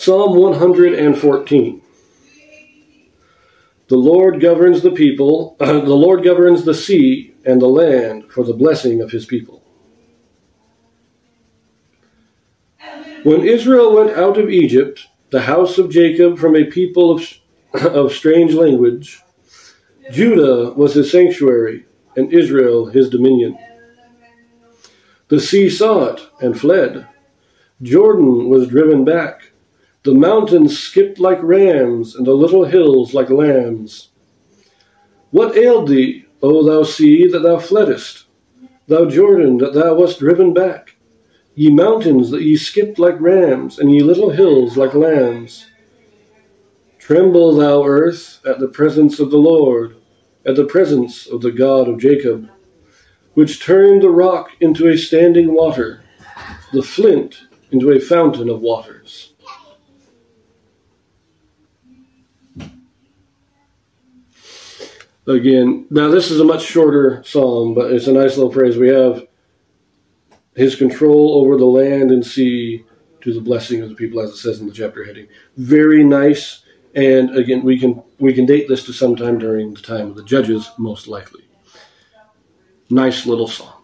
Psalm 114. The Lord governs the people, uh, the Lord governs the sea and the land for the blessing of his people. When Israel went out of Egypt, the house of Jacob from a people of, of strange language, Judah was his sanctuary, and Israel his dominion. The sea saw it and fled. Jordan was driven back. The mountains skipped like rams, and the little hills like lambs. What ailed thee, O thou sea, that thou fleddest? Thou Jordan, that thou wast driven back? Ye mountains, that ye skipped like rams, and ye little hills like lambs. Tremble, thou earth, at the presence of the Lord, at the presence of the God of Jacob, which turned the rock into a standing water, the flint into a fountain of waters. Again, now this is a much shorter psalm, but it's a nice little phrase. We have his control over the land and sea to the blessing of the people, as it says in the chapter heading. Very nice. And again, we can we can date this to sometime during the time of the judges, most likely. Nice little song.